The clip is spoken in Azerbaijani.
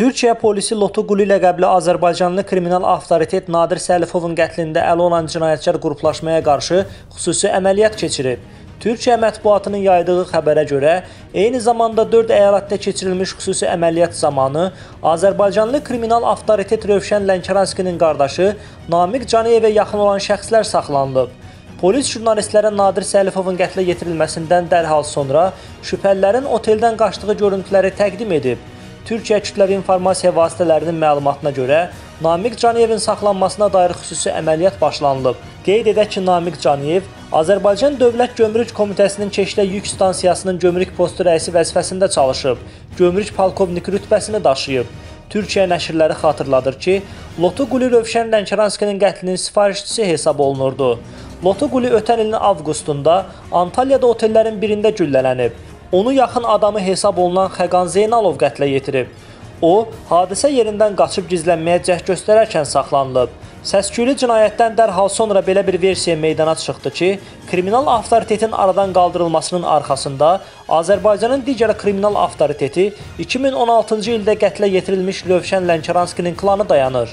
Türkiyə polisi Lotu Qulu ləqəbli Azərbaycanlı kriminal avtoritet Nadir Səlifovun qətlində əl olan cinayətkar qruplaşmaya qarşı xüsusi əməliyyat keçirib. Türkiyə mətbuatının yaydığı xəbərə görə, eyni zamanda 4 əyalətdə keçirilmiş xüsusi əməliyyat zamanı Azərbaycanlı kriminal avtoritet Rövşən Lənkəranskinin qardaşı Namiq Caniyevə yaxın olan şəxslər saxlanılıb. Polis jurnalistlərə Nadir Səlifovun qətlə yetirilməsindən dərhal sonra şübhəlilərin oteldən qaçdığı görüntüləri təqdim edib. Türkiyə kütləvi informasiya vasitələrinin məlumatına görə Namiq Caniyevin saxlanmasına dair xüsusi əməliyyat başlanılıb. Qeyd edək ki, Namiq Caniyev Azərbaycan Dövlət Gömrük Komitəsinin Keşlə Yük Stansiyasının gömrük postu rəisi vəzifəsində çalışıb. Gömrük polkovniki rütbəsini daşıyıb. Türkiyə nəşrləri xatırladır ki, Lotu Quli Rövşən Lənkəranskinin qətlinin sifarişçisi hesab olunurdu. Lotu Quli ötən ilin avqustunda Antalyada otellərin birində güllələnib. Onu yaxın adamı hesab olunan Xəqan Zeynalov qətlə yetirib. O, hadisə yerindən qaçıb gizlənməyə cəhd göstərərkən saxlanılıb. Səsküylü cinayətdən dərhal sonra belə bir versiya meydana çıxdı ki, kriminal avtoritetin aradan qaldırılmasının arxasında Azərbaycanın digər kriminal avtoriteti 2016-cı ildə qətlə yetirilmiş Lövşən Lənkəranskinin klanı dayanır.